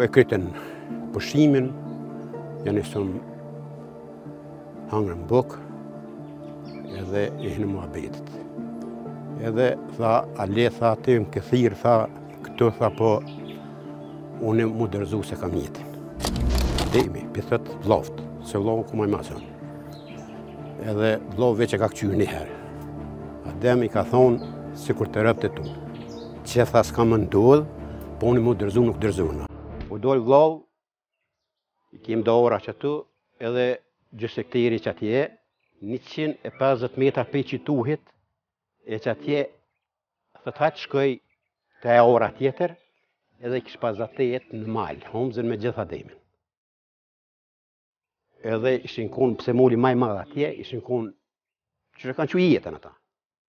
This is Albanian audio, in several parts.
E krytën pushimin, ja nisëm hangrëm bukë, edhe i hinëm muhabetit. Edhe tha, a le tha ty m'kthy, tha, këtu tha po, unë m'u dorzu s'e kam nijetin. Demi, po i thotë vllaut, se vllau u kon ma i masën. Edhe vllau veç e ka këqyrë njëherë. Ademi ka thonë, sikur te robt e tu. Qi tha s'ka me ndodh, po unë m'u dorzu nuk dorzona. U dol vllau, i kemi do ara qetu, edhe gjysë hektari qatje, 150 metra pej qetuhit, e qatje, thotë hajt shkoj te ara tjetër, edhe i kish pa zatet në mal, Hamzën me gjithë Ademin. Edhe ishin konë, pse mali ma i madh atje, ishin konë, që kanë qi jetën ata.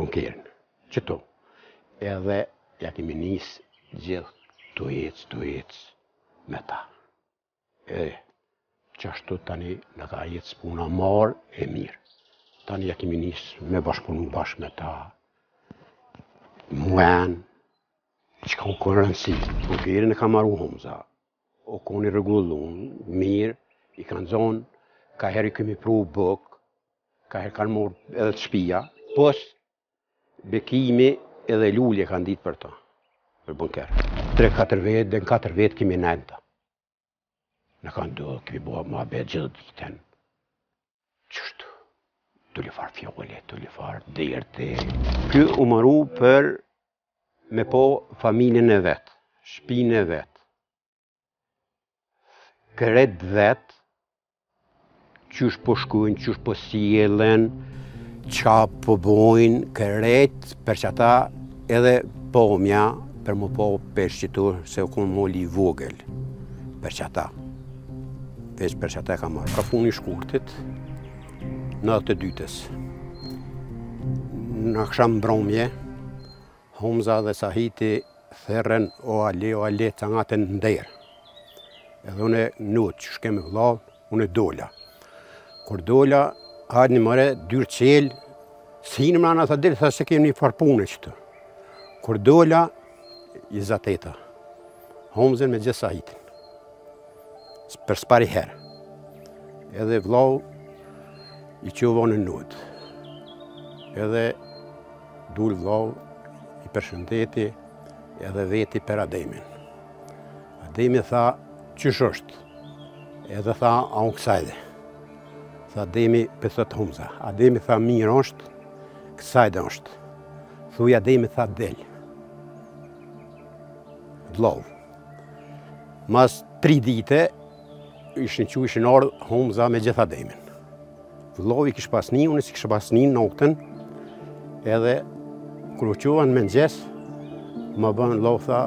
Bunkerin, qetu, edhe ja kemi nisë gjithë tu ecë, tu ecë me ta. E, qashtu tani na ka ecë puna marë e mirë. Tani ja kemi nisë me bashkëpunu bashkë me ta. Muen, çka u kon rëndësi, bunkerin e ka maru Hamza. U kon i rregullun, mirë, i kanë zonë, kaherë i kemi pru bukë, Kaherë kanë marrë edhe te shpia, pos Bekimi edhe Lulja kanë ditë për ta, për bunker. 3-4 vetë dhe në 4 vetë kemi nënta. Na kanë do, kemi bo muhabet gjithë ditën. Qështu, çdollojfar fjale, çdollojfar derti. Ky u maru për me pa familjen e vet, shpinë e vet. Krejt vet, qysh po shkojnë, qysh po sillen, çka po bojnë, krejt, për qata edhe pamja, për m'u pa përshkitur, se u konë mali i vogël, për qata. Veç për qata ka marrë. Ka funi i shkurtit, nantëdhetë. Na kishim mbromje, Hamza dhe Sahiti thërrën o Ali o Ali cak-cak n'derë. Edhe unë n'ut që s'kemi vëllau, unë dola. Kur dola, hajt more, dyrt çeli, se na mna të dirë, tha se kemi një far pune qetu. Kur dola, i zateta, Hamzën me gjithë Sahitin, për s'pari herë. Edhe vllau i çu në nutë. Edhe Dul vllau i përshëndeti edhe veti per Ademin. Ademi tha, qysh është? Edhe tha, a u kësajde. Tha Ademi, pyet Hamza. Ademi tha, mirë është, kësajde është. Thuj Ademi tha, del. Vllau. Mas tri dite, Ishin që ishin ardhë Hamza me gjith Ademin. Vllau i kishe pas një, unë si kishe pas një natën, edhe kur u quan mëngjes, më bën vllau tha,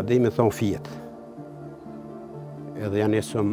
Ademin thonë fjetë. Edhe janë nesër